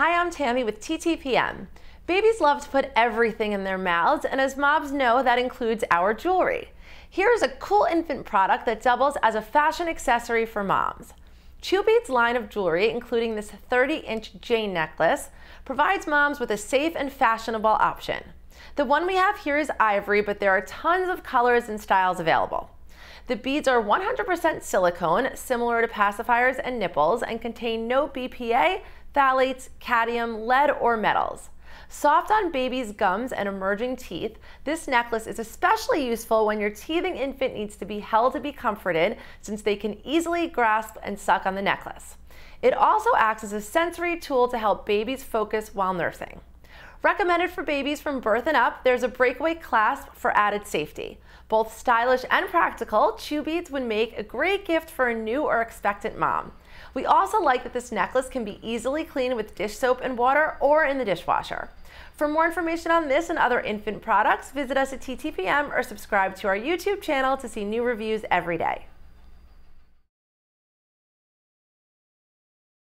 Hi, I'm Tammy with TTPM. Babies love to put everything in their mouths, and as moms know, that includes our jewelry. Here's a cool infant product that doubles as a fashion accessory for moms. Chewbeads line of jewelry, including this 30-inch Jane necklace, provides moms with a safe and fashionable option. The one we have here is ivory, but there are tons of colors and styles available. The beads are 100% silicone, similar to pacifiers and nipples, and contain no BPA, phthalates, cadmium, lead, or metals. Soft on babies' gums and emerging teeth, this necklace is especially useful when your teething infant needs to be held to be comforted since they can easily grasp and suck on the necklace. It also acts as a sensory tool to help babies focus while nursing. Recommended for babies from birth and up, there's a breakaway clasp for added safety. Both stylish and practical, Chewbeads would make a great gift for a new or expectant mom. We also like that this necklace can be easily cleaned with dish soap and water or in the dishwasher. For more information on this and other infant products, visit us at TTPM or subscribe to our YouTube channel to see new reviews every day.